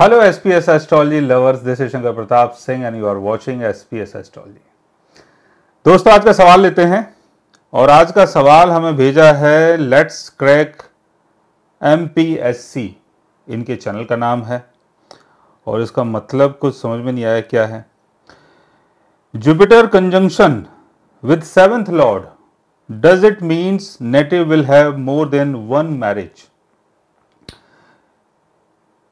Hello SPS Astrology lovers, this is Shankar Pratap Singh and you are watching SPS Astrology. दोस्तों आज का सवाल लेते हैं और आज का सवाल हमें भेजा है लेट्स क्रैक एमपीएससी इनके चैनल का नाम है और इसका मतलब कुछ समझ में नहीं आया क्या है। Jupiter conjunction with seventh lord does it means native will have more than one marriage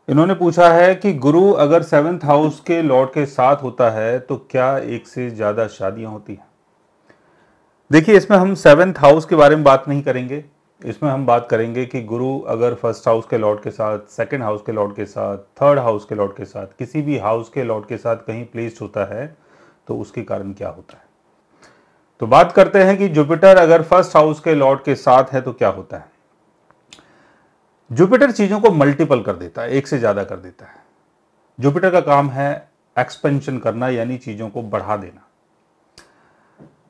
इन्होंने पूछा है कि गुरु अगर सेवेंथ हाउस के लॉर्ड के साथ होता है तो क्या एक से ज़्यादा शादियाँ होती हैं? देखिए, इसमें हम सेवेंथ हाउस के बारे में बात नहीं करेंगे। इसमें हम बात करेंगे कि गुरु अगर फ़र्स्ट हाउस के लॉर्ड के साथ, सेकंड हाउस के लॉर्ड के साथ, थर्ड हाउस के लॉर्ड के साथ, किसी भी हाउस के लॉर्ड के साथ कहीं प्लेस्ड होता है तो उसके कारण क्या होता है? तो बात करते हैं कि जुपिटर अगर फ़र्स्ट हाउस के लॉर्ड के साथ है तो क्या होता है? जुपिटर चीज़ों को मल्टीपल कर देता है, एक से ज़्यादा कर देता है। जुपिटर का काम है एक्सपेंशन करना, यानी चीज़ों को बढ़ा देना।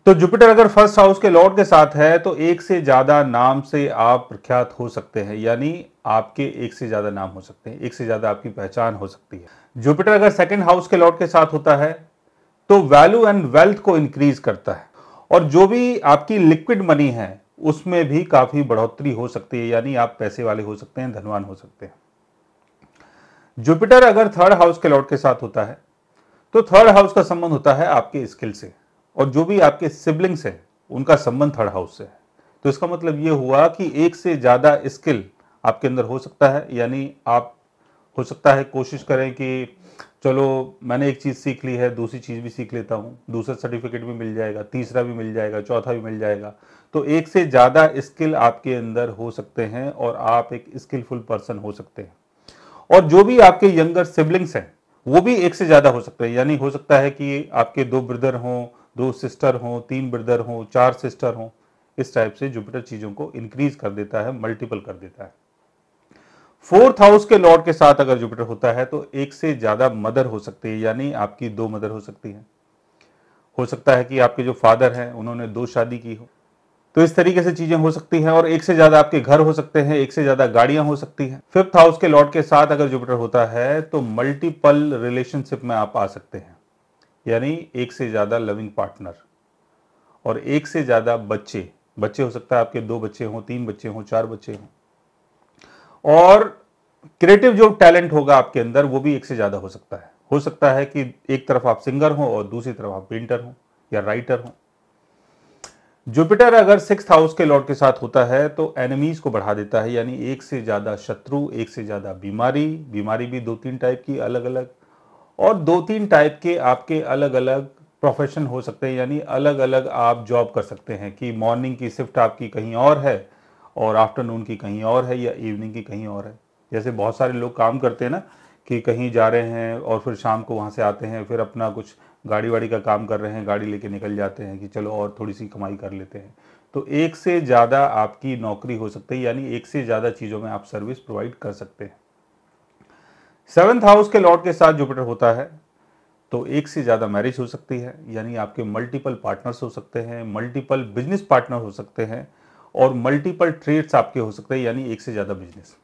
तो जुपिटर अगर फ़र्स्ट हाउस के लॉर्ड के साथ है तो एक से ज़्यादा नाम से आप प्रख्यात हो सकते हैं, यानी आपके एक से ज़्यादा नाम हो सकते हैं, एक से ज़्यादा आपकी पहचान हो सकती है। जुपिटर अगर सेकेंड हाउस के लॉर्ड के साथ होता है तो वैल्यू एंड वेल्थ को इंक्रीज करता है। और जो भी आपकी लिक्विड मनी है उसमें भी काफ़ी बढ़ोतरी हो सकती है, यानी आप पैसे वाले हो सकते हैं, धनवान हो सकते हैं। जुपिटर अगर थर्ड हाउस के लॉर्ड के साथ होता है तो थर्ड हाउस का संबंध होता है आपके स्किल से, और जो भी आपके सिबलिंग्स हैं, उनका संबंध थर्ड हाउस से है। तो इसका मतलब यह हुआ कि एक से ज़्यादा स्किल आपके अंदर हो सकता है, यानी आप, हो सकता है कोशिश करें कि, चलो, मैंने एक चीज़ सीख ली है, दूसरी चीज़ भी सीख लेता हूँ, दूसरा सर्टिफिकेट भी मिल जाएगा, तीसरा भी मिल जाएगा, चौथा भी मिल जाएगा तो एक से ज़्यादा स्किल आपके अंदर हो सकते हैं और आप एक स्किलफुल पर्सन हो सकते हैं। और जो भी आपके यंगर सिबलिंग्स हैं, वो भी एक से ज़्यादा हो सकते हैं। यानी हो सकता है कि आपके दो ब्रदर हों, दो सिस्टर हों, तीन ब्रदर हों, चार सिस्टर हों, इस टाइप से जुपिटर चीज़ों को इंक्रीज कर देता है मल्टीपल कर देता है। फोर्थ हाउस के लॉर्ड के साथ अगर जुपिटर होता है तो एक से ज़्यादा मदर हो सकती है, यानी आपकी दो मदर हो सकती है। हो सकता है कि आपके जो फादर हैं, उन्होंने दो शादी की हो। तो इस तरीके से चीज़ें हो सकती हैं और एक से ज़्यादा आपके घर हो सकते हैं, एक से ज़्यादा गाड़ियाँ हो सकती हैं। फिफ्थ हाउस के लॉर्ड के साथ अगर जुपिटर होता है तो मल्टीपल रिलेशनशिप में आप आ सकते हैं। यानी एक से ज़्यादा लविंग पार्टनर और एक से ज़्यादा बच्चे। बच्चे हो सकता है आपके दो बच्चे हों, तीन बच्चे हों, चार बच्चे हों। और क्रिएटिव जो टैलेंट होगा आपके अंदर, वो भी एक से ज़्यादा हो सकता है। हो सकता है कि एक तरफ़ आप सिंगर हो और दूसरी तरफ़ आप पेंटर हो या राइटर हो। जुपिटर अगर सिक्स हाउस के लॉर्ड के साथ होता है तो एनिमीज को बढ़ा देता है, यानी एक से ज़्यादा शत्रु, एक से ज़्यादा बीमारी बीमारी भी दो तीन टाइप की अलग अलग और दो तीन टाइप के आपके अलग अलग प्रोफेशन हो सकते हैं, यानी अलग अलग आप जॉब कर सकते हैं, कि मॉर्निंग की शिफ्ट आपकी कहीं और है, और आफ्टरनून की कहीं और है, या इवनिंग की कहीं और है। जैसे बहुत सारे लोग काम करते हैं ना कि कहीं जा रहे हैं और फिर शाम को वहाँ से आते हैं, फिर अपना कुछ गाड़ी वाड़ी का काम कर रहे हैं, गाड़ी लेके निकल जाते हैं कि चलो और थोड़ी सी कमाई कर लेते हैं। तो एक से ज़्यादा आपकी नौकरी हो सकती है, यानी एक से ज़्यादा चीज़ों में आप सर्विस प्रोवाइड कर सकते हैं। सेवन्थ हाउस के लॉर्ड के साथ जुपिटर होता है तो एक से ज़्यादा मैरिज हो सकती है, यानी आपके मल्टीपल पार्टनर्स हो सकते हैं, मल्टीपल बिज़नेस पार्टनर हो सकते हैं और मल्टीपल ट्रेड्स आपके हो सकते हैं, यानी एक से ज़्यादा बिज़नेस।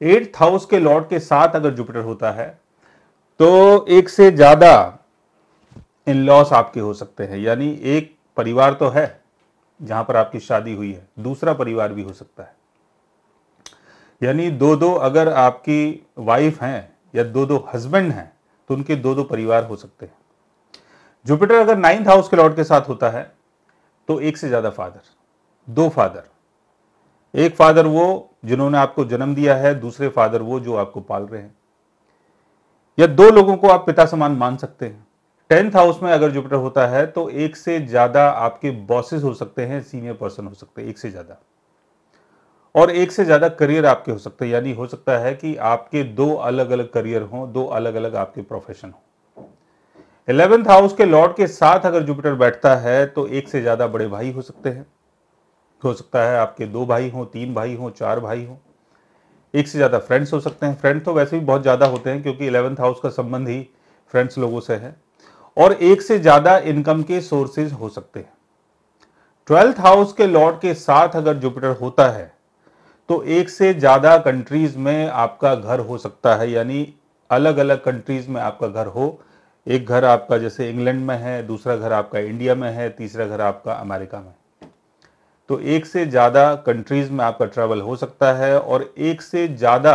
एट्थ हाउस के लॉर्ड के साथ अगर जुपिटर होता है तो एक से ज़्यादा इन लॉस आपके हो सकते हैं। यानी एक परिवार तो है जहाँ पर आपकी शादी हुई है, दूसरा परिवार भी हो सकता है। यानी दो दो अगर आपकी वाइफ हैं या दो दो हस्बैंड हैं तो उनके दो दो परिवार हो सकते हैं। जुपिटर अगर नाइन्थ हाउस के लॉर्ड के साथ होता है तो एक से ज़्यादा फादर दो फादर एक फादर वो जिन्होंने आपको जन्म दिया है, दूसरे फादर वो जो आपको पाल रहे हैं। या दो लोगों को आप पिता समान मान सकते हैं। टेंथ हाउस में अगर जुपिटर होता है तो एक से ज़्यादा आपके बॉसेस हो सकते हैं, सीनियर पर्सन हो सकते हैं, एक से ज़्यादा। और एक से ज़्यादा करियर आपके हो सकते हैं, यानी हो सकता है कि आपके दो अलग अलग करियर हों, दो अलग अलग आपके प्रोफेशन हो। इलेवेंथ हाउस के लॉर्ड के साथ अगर जुपिटर बैठता है तो एक से ज़्यादा बड़े भाई हो सकते हैं। हो सकता है आपके दो भाई हों, तीन भाई हों, चार भाई हों। एक से ज़्यादा फ्रेंड्स हो सकते हैं। फ्रेंड तो वैसे भी बहुत ज़्यादा होते हैं क्योंकि इलेवेंथ हाउस का संबंध ही फ्रेंड्स लोगों से है। और एक से ज़्यादा इनकम के सोर्सेज हो सकते हैं। ट्वेल्थ हाउस के लॉर्ड के साथ अगर जुपिटर होता है तो एक से ज़्यादा कंट्रीज़ में आपका घर हो सकता है। यानी अलग अलग कंट्रीज़ में आपका घर हो। एक घर आपका जैसे इंग्लैंड में है, दूसरा घर आपका इंडिया में है, तीसरा घर आपका अमेरिका में तो एक से ज़्यादा कंट्रीज़ में आपका ट्रैवल हो सकता है और एक से ज़्यादा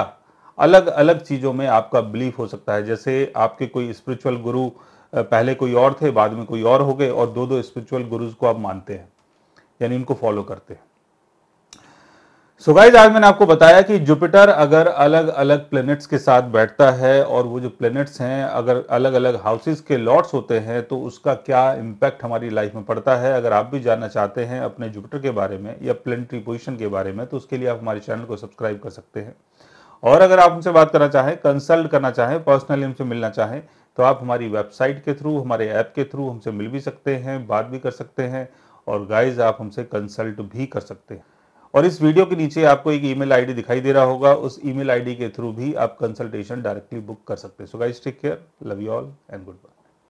अलग अलग चीज़ों में आपका बिलीफ हो सकता है। जैसे आपके कोई स्पिरिचुअल गुरु पहले कोई और थे, बाद में कोई और हो गए और दो दो स्पिरिचुअल गुरुज को आप मानते हैं, यानी उनको फॉलो करते हैं। सो गाइज़ आज मैंने आपको बताया कि जुपिटर अगर अलग अलग प्लैनेट्स के साथ बैठता है और वो जो प्लैनेट्स हैं, अगर अलग अलग हाउसेस के लॉर्ड्स होते हैं तो उसका क्या इम्पैक्ट हमारी लाइफ में पड़ता है? अगर आप भी जानना चाहते हैं अपने जुपिटर के बारे में या प्लेनेटरी पोजिशन के बारे में तो उसके लिए आप हमारे चैनल को सब्सक्राइब कर सकते हैं। और अगर आप हमसे बात करना चाहें कंसल्ट करना चाहें पर्सनली हमसे मिलना चाहें तो आप हमारी वेबसाइट के थ्रू हमारे ऐप के थ्रू हमसे मिल भी सकते हैं, बात भी कर सकते हैं, और गाइज़ आप हमसे कंसल्ट भी कर सकते हैं। और इस वीडियो के नीचे आपको एक ईमेल आईडी दिखाई दे रहा होगा, उस ईमेल आईडी के थ्रू भी आप कंसल्टेशन डायरेक्टली बुक कर सकते हैं। So guys take care love you all and goodbye